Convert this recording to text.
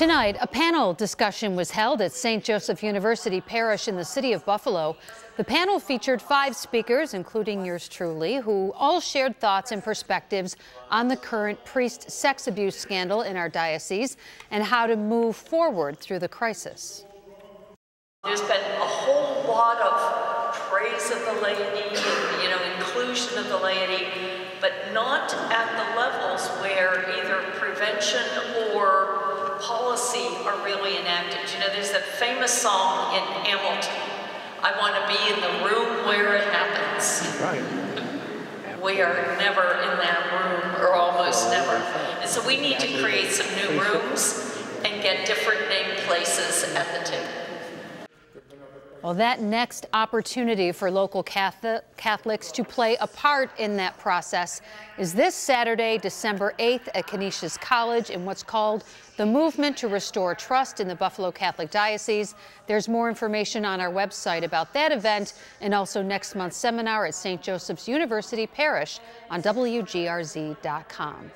Tonight, a panel discussion was held at St. Joseph University Parish in the city of Buffalo. The panel featured five speakers, including yours truly, who all shared thoughts and perspectives on the current priest sex abuse scandal in our diocese and how to move forward through the crisis. There's been a whole lot of praise of the laity you know, inclusion of the laity, but not at the levels where either prevention are really enacted. You know, there's that famous song in Hamilton, I want to be in the room where it happens. Right. We are never in that room, or almost never. And so we need to create some new rooms and get different named places at the table. Well, that next opportunity for local Catholics to play a part in that process is this Saturday, December 8th at Canisius College in what's called the Movement to Restore Trust in the Buffalo Catholic Diocese. There's more information on our website about that event and also next month's seminar at St. Joseph's University Parish on WGRZ.com.